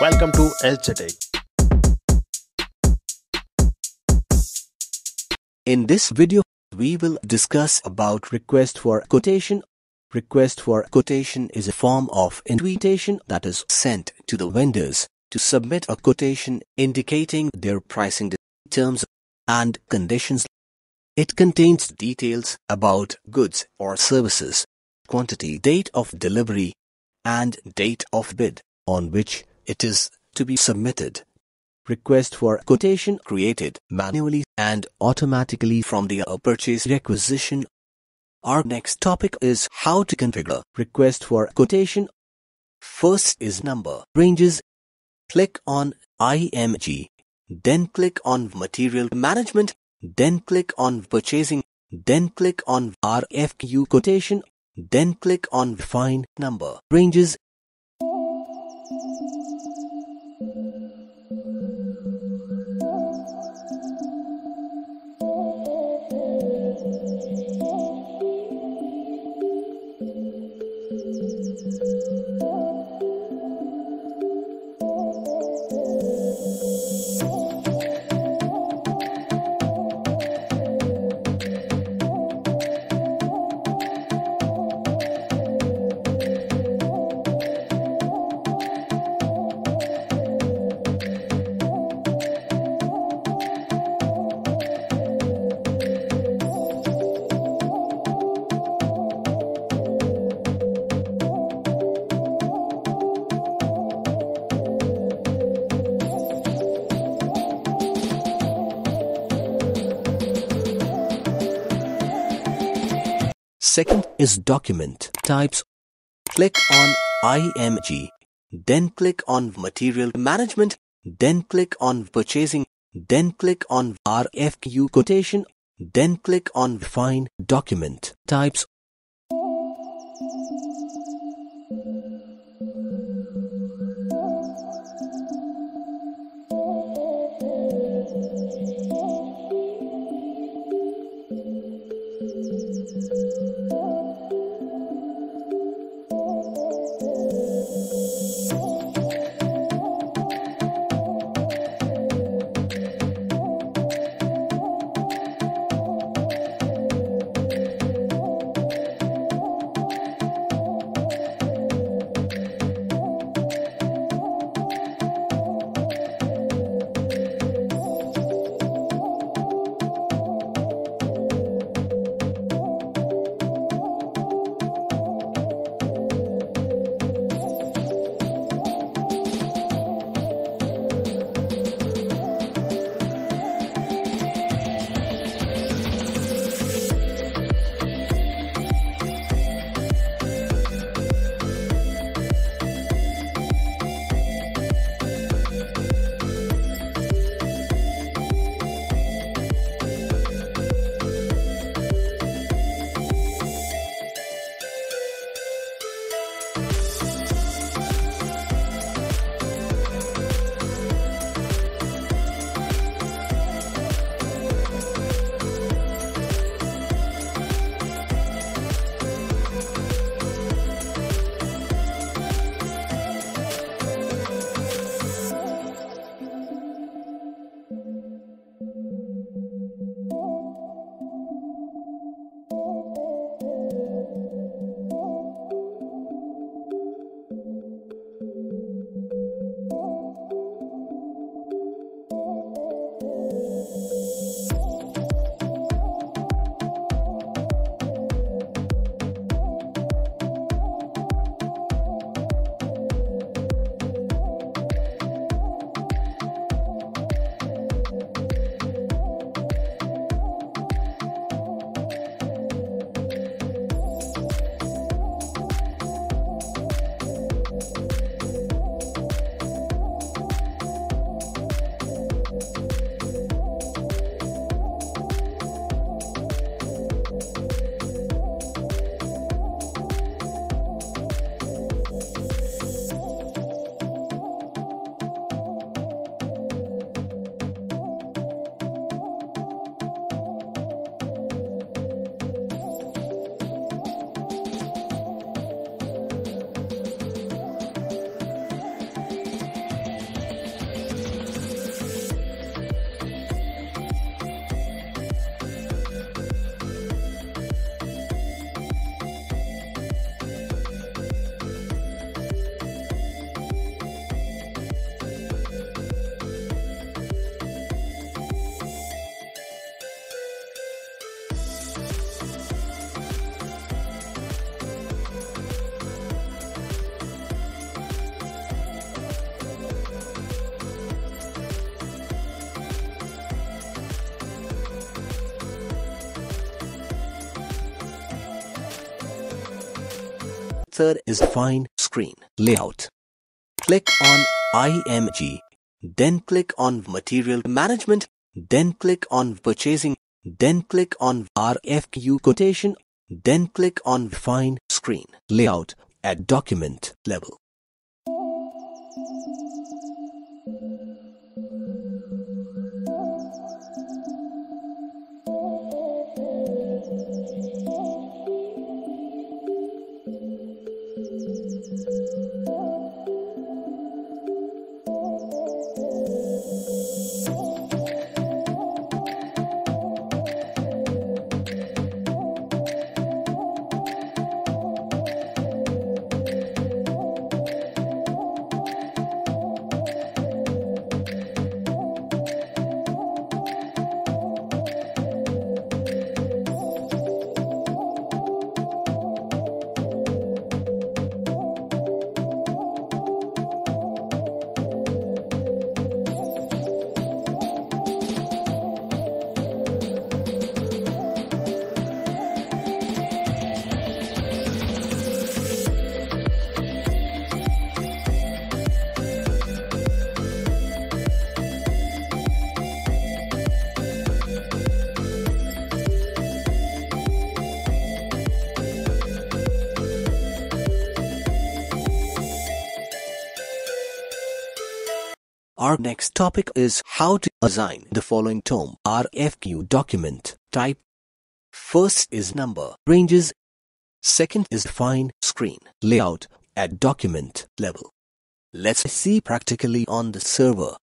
Welcome to SJ Tech. In this video, we will discuss about request for quotation. Request for quotation is a form of invitation that is sent to the vendors to submit a quotation indicating their pricing terms and conditions. It contains details about goods or services, quantity, date of delivery, and date of bid on which it is to be submitted. Request for quotation created manually and automatically from the uh, purchase requisition. Our next topic is how to configure request for quotation. First is number ranges. Click on IMG. Then click on material management. Then click on purchasing. Then click on RFQ quotation. Then click on find number ranges Second is document types. Click on IMG. Then click on material management. Then click on purchasing. Then click on RFQ quotation. Then click on find document types. Third is Define Screen Layout. Click on IMG, then click on Material Management, then click on Purchasing, then click on RFQ Quotation, then click on Define Screen Layout at document level. Our next topic is how to assign the following tome RFQ document type. First is number ranges. Second is define screen layout at document level. Let's see practically on the server.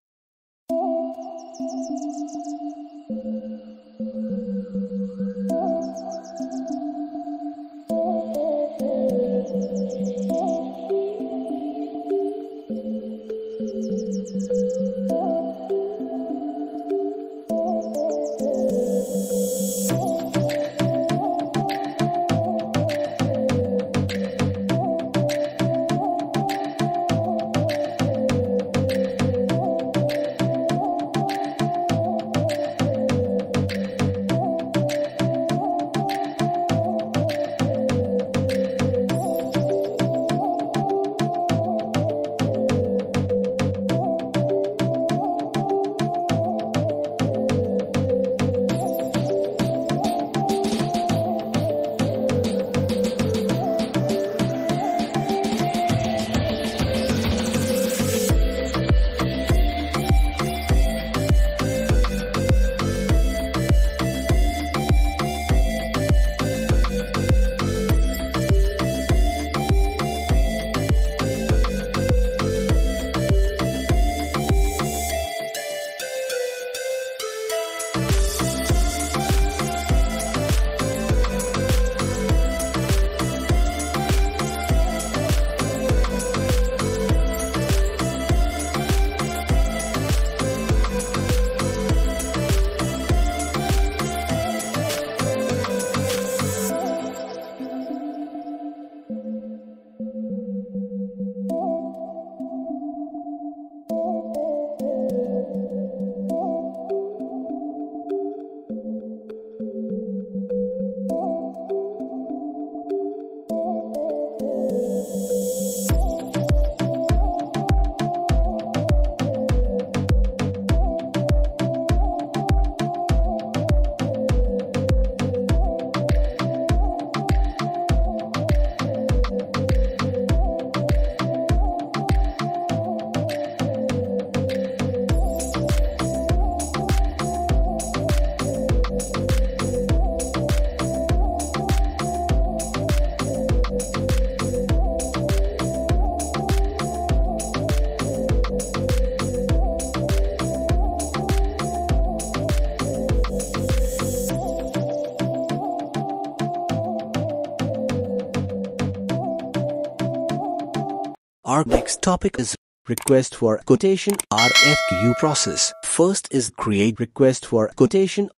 Our next topic is request for quotation RFQ process. First is create request for quotation.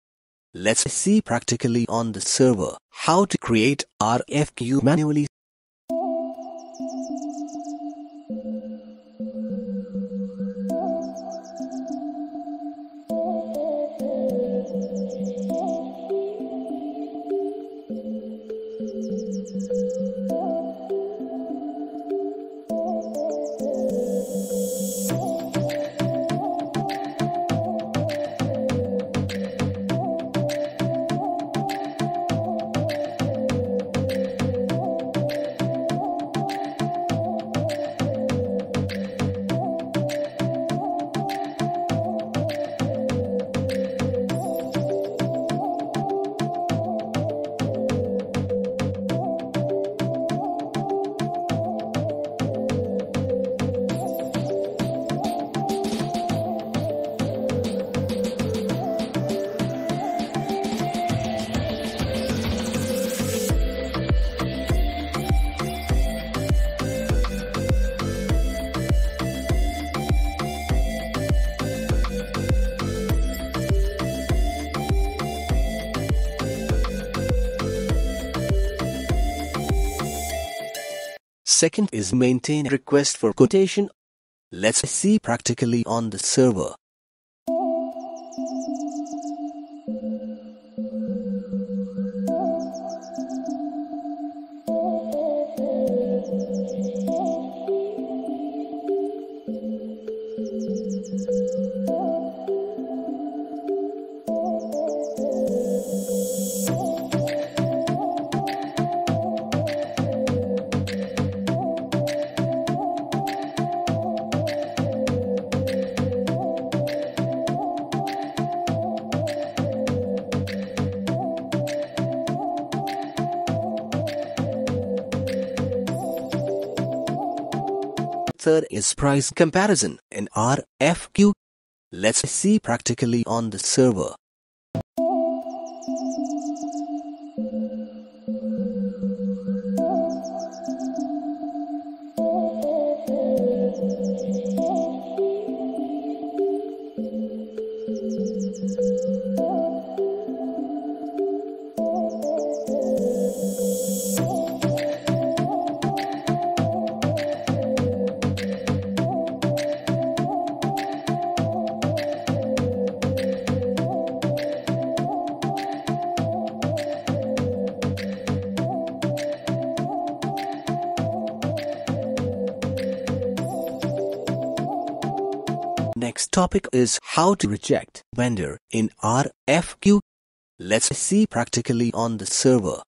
Let's see practically on the server how to create RFQ manually. Second is maintain request for quotation. Let's see practically on the server. Third is price comparison in RFQ. Let's see practically on the server. Next topic is how to reject vendor in RFQ. Let's see practically on the server.